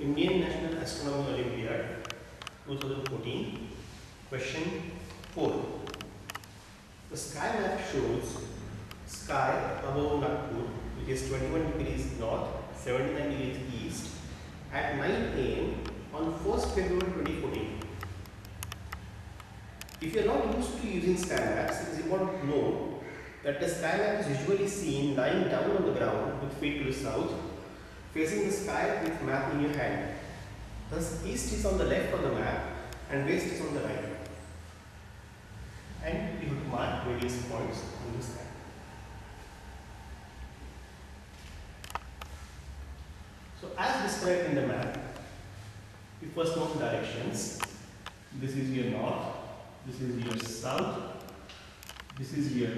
Indian National Astronomy Olympiad 2014 question 4 the sky map shows sky above Nagpur which is 21 degrees north 79 degrees east at 9 am on 1st February 2014 if you are not used to using sky maps it is important to know that the sky map is usually seen lying down on the ground with feet to the south facing the sky with map in your hand. Thus, east is on the left of the map and west is on the right. And we have to mark various points on the sky. So, as described in the map, we first know the directions. This is your north, this is your south, this is your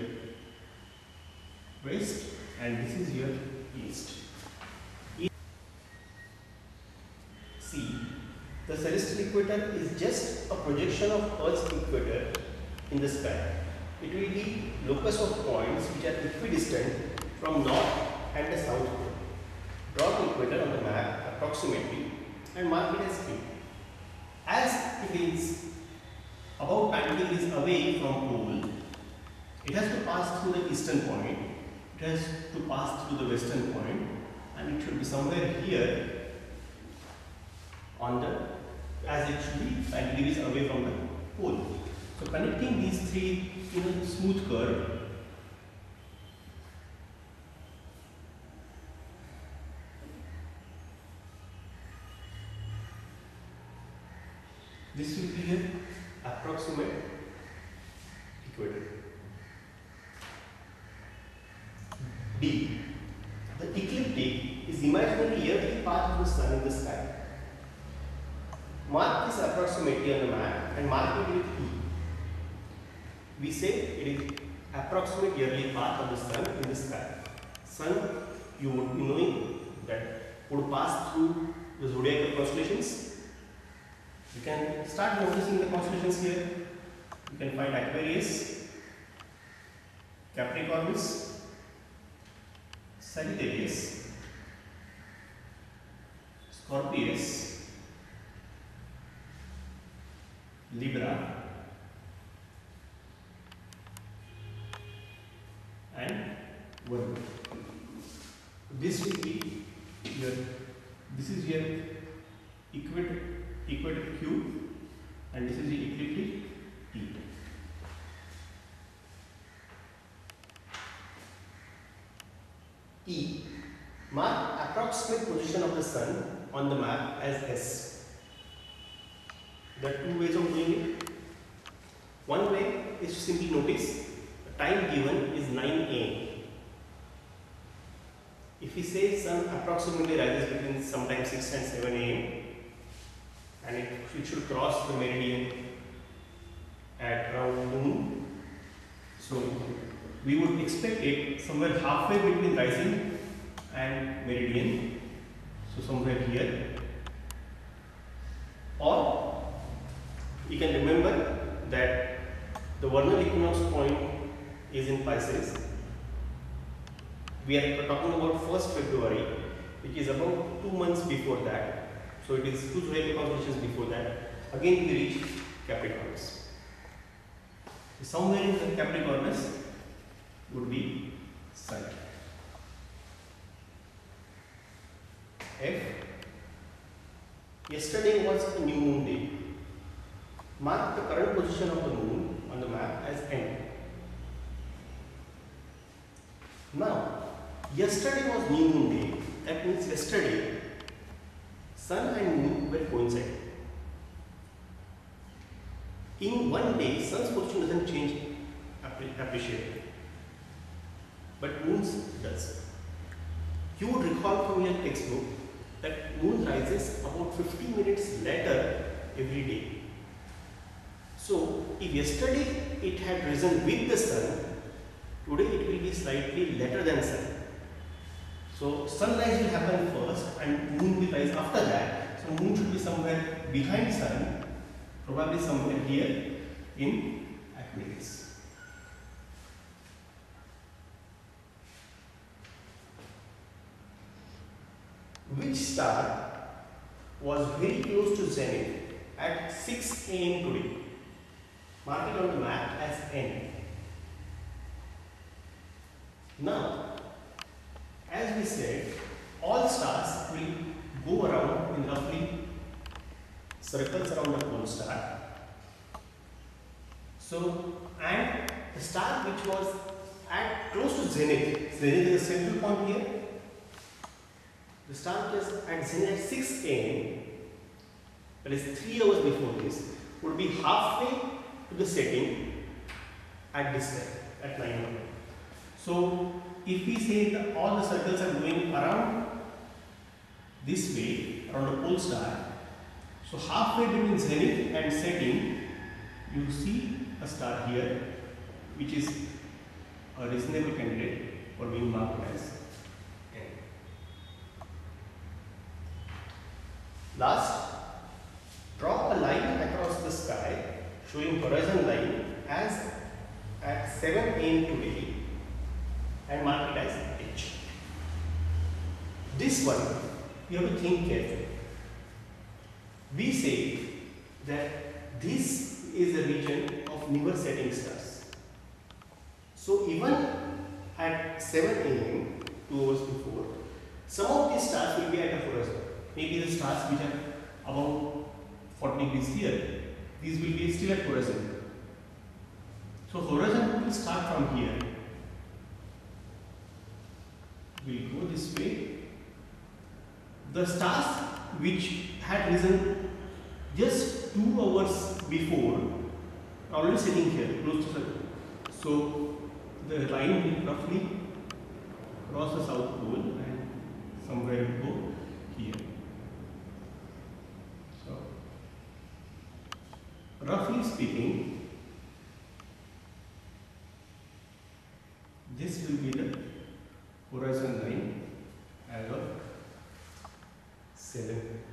west, and this is your east. See, the celestial equator is just a projection of Earth's equator in the sky. It will be locus of points which are equidistant from north and the south pole. Draw the equator on the map approximately and mark it as Q. As it is about 90 degrees away from pole, it has to pass through the eastern point, it has to pass through the western point and it should be somewhere here on the as it should be 90 degrees away from the pole. So connecting these three in a smooth curve this will be an approximate equator. D. The ecliptic is imaginary earthly path of the sun in the sky. Mark this approximately on the map and mark it with E. We say it is approximate yearly path of the sun in the sky. Sun, you would be knowing that would pass through the zodiacal constellations. You can start noticing the constellations here. You can find Aquarius, Capricornus, Sagittarius, Scorpius, Libra and. This will be your this is your equator equator Q and this is the ecliptic T. E. Mark approximate position of the sun on the map as S. There are two ways of doing it. One way is to simply notice the time given is 9 am. If we say sun approximately rises between sometimes 6 and 7 am and it, it should cross the meridian at around noon. So we would expect it somewhere halfway between rising and meridian. So somewhere here. Or you can remember that the vernal equinox point is in Pisces. We are talking about 1st February, which is about two months before that. So it is two zodiacal constellations before that. Again, we reach Capricornus. Somewhere in Capricornus would be Sun. F. Yesterday was a new moon day. Mark the current position of the moon on the map as N. Now, yesterday was new moon day. That means yesterday, sun and moon were coinciding. In one day, sun's position doesn't change appreciably, but moon's does. You would recall from your textbook that moon rises about 50 minutes later every day. So, if yesterday it had risen with the sun, today it will be slightly later than sun. So, sunrise will happen first and moon will rise after that. So, moon should be somewhere behind sun, probably somewhere here in Aquarius. Which star was very close to zenith at 6 am today. Mark it on the map as N. Now, as we said, all stars will go around in roughly circles around the pole star. So, and the star which was at close to zenith, zenith is the central point here. The star which at zenith at 6 am, that is 3 hours before this, would be halfway to the setting at this time, at 9 am. So, if we say that all the circles are going around this way, around the pole star, so halfway between zenith and setting, you see a star here, which is a reasonable candidate for being marked as N. Last, draw a line across the sky showing horizon line as at 7 am today and mark it as H. This one you have to think carefully. We say that this is the region of never setting stars. So even at 7 am, two hours before, some of these stars will be at the horizon. Maybe the stars which are about 40 degrees here, these will be still at horizon. So horizon will start from here. Will go this way. The stars which had risen just two hours before are already sitting here close to the so the line will roughly cross the south pole and somewhere it will go here. So roughly speaking, this will be the line as of 7 am.